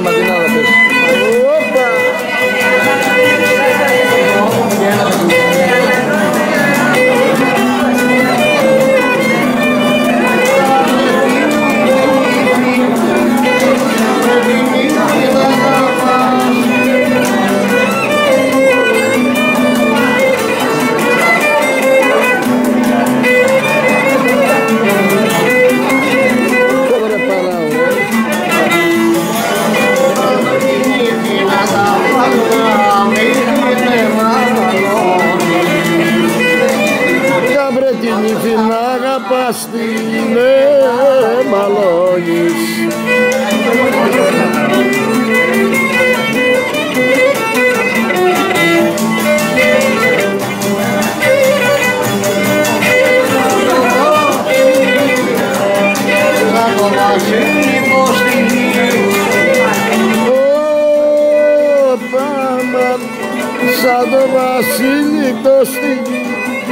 más de pues. την ύφη να αγαπάς την εμαλόγης. Να το Σαν το βασίλειο το